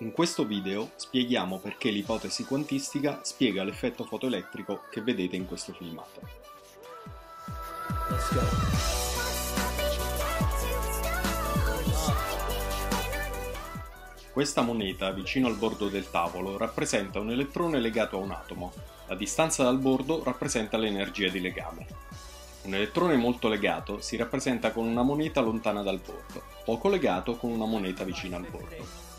In questo video spieghiamo perché l'ipotesi quantistica spiega l'effetto fotoelettrico che vedete in questo filmato. Questa moneta vicino al bordo del tavolo rappresenta un elettrone legato a un atomo. La distanza dal bordo rappresenta l'energia di legame. Un elettrone molto legato si rappresenta con una moneta lontana dal bordo, poco legato con una moneta vicina al bordo.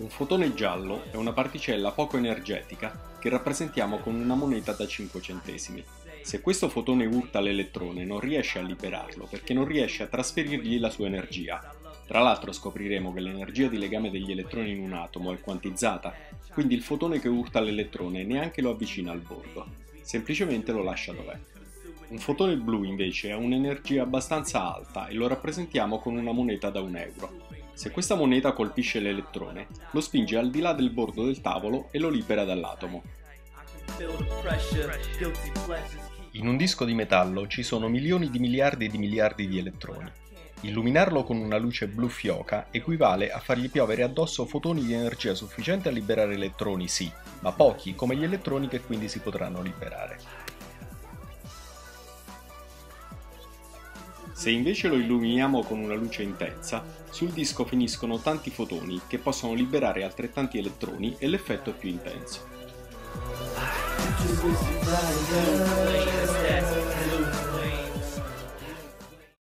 Un fotone giallo è una particella poco energetica che rappresentiamo con una moneta da 5 centesimi. Se questo fotone urta l'elettrone non riesce a liberarlo perché non riesce a trasferirgli la sua energia, tra l'altro scopriremo che l'energia di legame degli elettroni in un atomo è quantizzata, quindi il fotone che urta l'elettrone neanche lo avvicina al bordo, semplicemente lo lascia dov'è. Un fotone blu invece ha un'energia abbastanza alta e lo rappresentiamo con una moneta da un euro. Se questa moneta colpisce l'elettrone, lo spinge al di là del bordo del tavolo e lo libera dall'atomo. In un disco di metallo ci sono milioni di miliardi di miliardi di elettroni. Illuminarlo con una luce blu fioca equivale a fargli piovere addosso fotoni di energia sufficiente a liberare elettroni, sì, ma pochi come gli elettroni che quindi si potranno liberare. Se invece lo illuminiamo con una luce intensa, sul disco finiscono tanti fotoni che possono liberare altrettanti elettroni e l'effetto è più intenso.